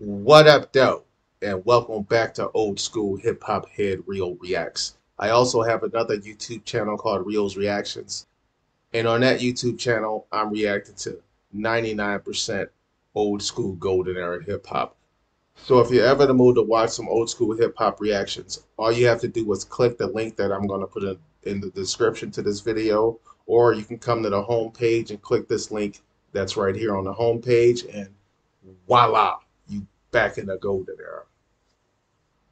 What up, though? And welcome back to Old School Hip Hop Head Rio Reacts. I also have another YouTube channel called Rio's Reactions. And on that YouTube channel, I'm reacting to 99% old school golden era hip hop. So if you're ever in the mood to watch some old school hip hop reactions, all you have to do is click the link that I'm going to put in, in the description to this video, or you can come to the home page and click this link that's right here on the home page, and voila, back in the golden era.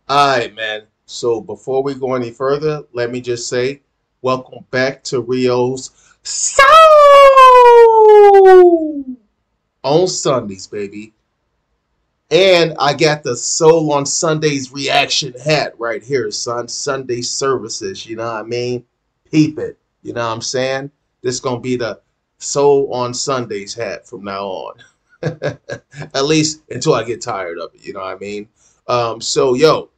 All right, man. So before we go any further, let me just say, welcome back to Rio's Soul on Sundays, baby. And I got the Soul on Sundays reaction hat right here, son. Sunday services, you know what I mean? Peep it. You know what I'm saying? This gonna be the Soul on Sundays hat from now on. At least until I get tired of it, you know what I mean? Um, so yo,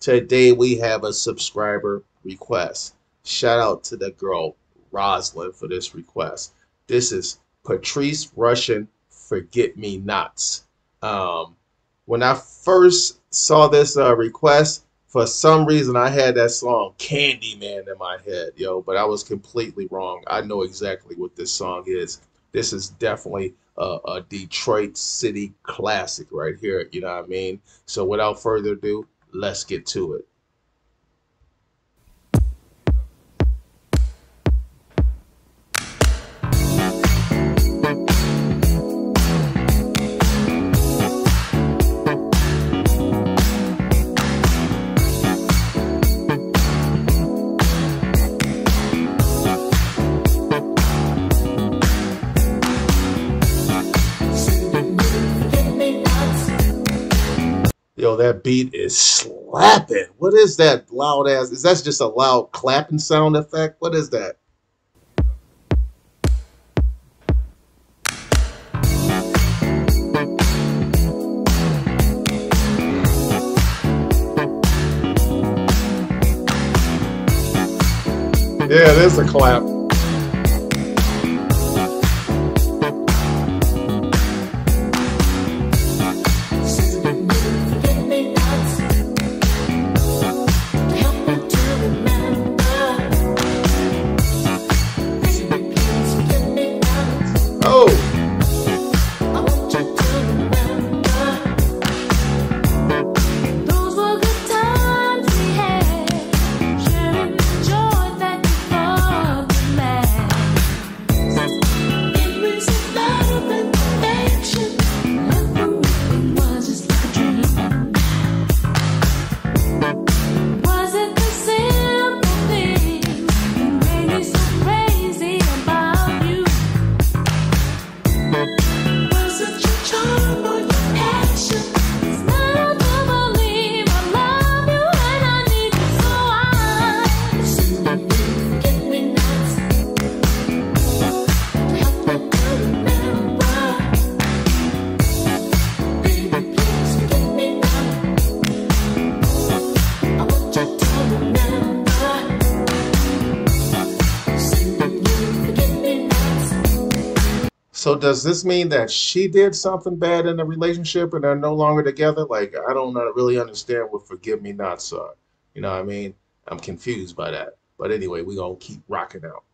today we have a subscriber request. Shout out to the girl Rosalind for this request. This is Patrice Rushen Forget Me Nots. Um, when I first saw this uh, request, for some reason I had that song Candyman in my head, yo, but I was completely wrong. I know exactly what this song is. This is definitely a, a Detroit City classic right here, you know what I mean? So without further ado, let's get to it. Yo, that beat is slapping. What is that loud ass? Is that just a loud clapping sound effect? What is that? Yeah, there's a clap. Does this mean that she did something bad in the relationship and they're no longer together? Like I don't really understand what "Forgive Me Nots" are. You know what I mean? I'm confused by that. But anyway, we're gonna keep rocking out.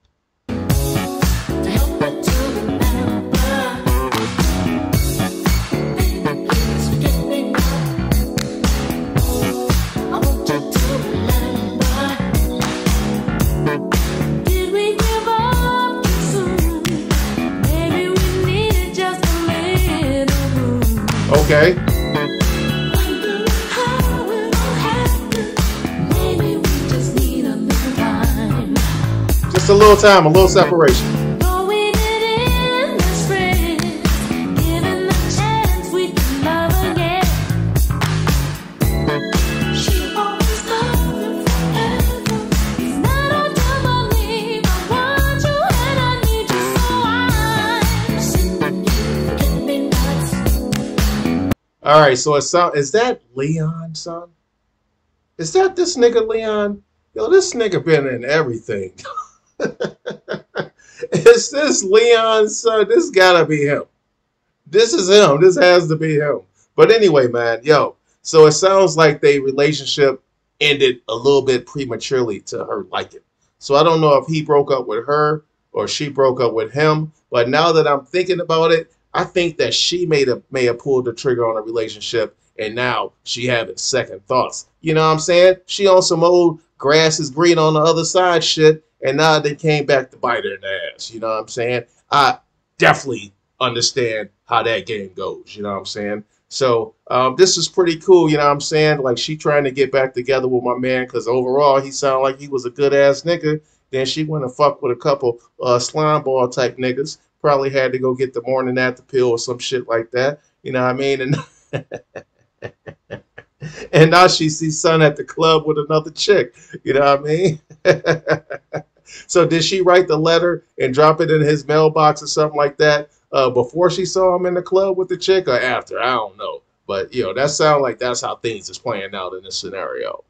Okay. Just a little time, a little separation. All right, so it's uh, is that Leon, son? Is that this nigga Leon? Yo, this nigga been in everything. is this Leon, son? This gotta be him. This is him. This has to be him. But anyway, man, yo. So it sounds like they relationship ended a little bit prematurely to her liking. So I don't know if he broke up with her or she broke up with him. But now that I'm thinking about it, I think that she may have may have pulled the trigger on a relationship and now she having second thoughts. You know what I'm saying? She on some old grass is green on the other side shit, and now they came back to bite her in the ass. You know what I'm saying? I definitely understand how that game goes. You know what I'm saying? So um, this is pretty cool. You know what I'm saying? Like she trying to get back together with my man because overall he sounded like he was a good ass nigga. Then she went and fucked with a couple uh, slime ball type niggas. Probably had to go get the morning after pill or some shit like that. You know what I mean? And and now she sees son at the club with another chick. You know what I mean? so did she write the letter and drop it in his mailbox or something like that uh, before she saw him in the club with the chick or after? I don't know. But you know, that sounds like that's how things is playing out in this scenario.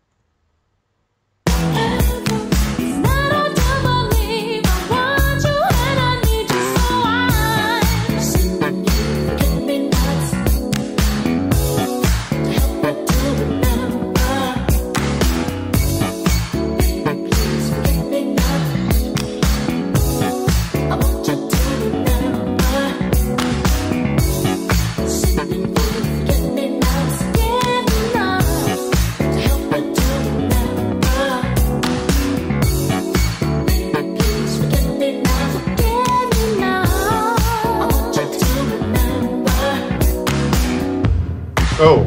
Oh.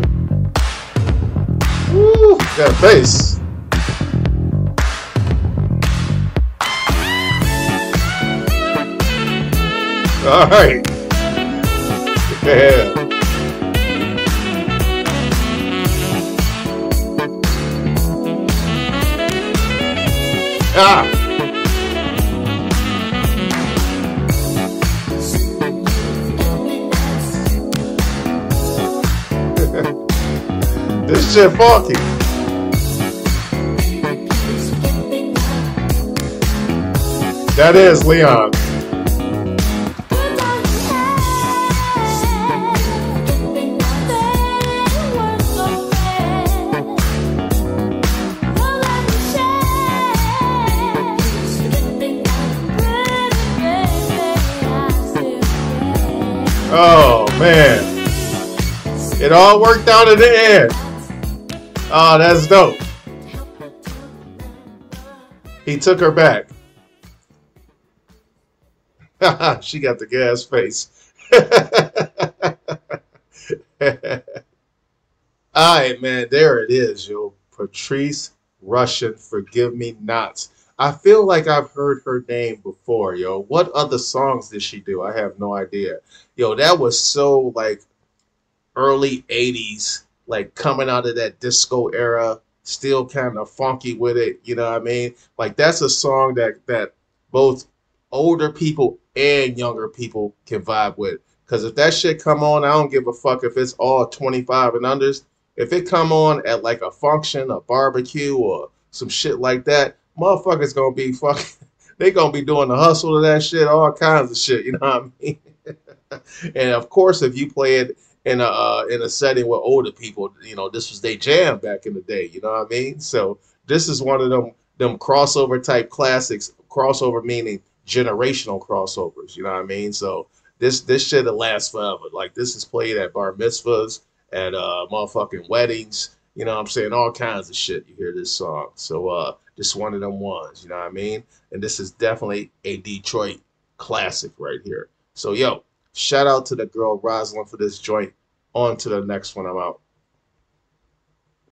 Woo, got a bass. All right. Yeah. Ah. This shit funky. That is Leon. Oh man. It all worked out in the end. Oh, that's dope. He took her back. she got the gas face. All right, man, there it is, yo. Patrice Rushen, Forgive Me Not. I feel like I've heard her name before, yo. What other songs did she do? I have no idea. Yo, that was so like early 80s like coming out of that disco era, still kind of funky with it. You know what I mean? Like that's a song that that both older people and younger people can vibe with. Cause if that shit come on, I don't give a fuck if it's all 25 and unders. If it come on at like a function, a barbecue, or some shit like that, motherfuckers gonna be fucking. They gonna be doing the hustle of that shit, all kinds of shit. You know what I mean? and of course, if you play it in a uh, in a setting with older people. You know, this was their jam back in the day. You know what I mean? So this is one of them them crossover type classics. Crossover meaning generational crossovers. You know what I mean? So this this shit will last forever. Like this is played at bar mitzvahs, at uh motherfucking weddings. You know what I'm saying? All kinds of shit. You hear this song. So uh this one of them ones. You know what I mean? And this is definitely a Detroit classic right here. So yo, Shout out to the girl Rosalind for this joint. On to the next one. I'm out.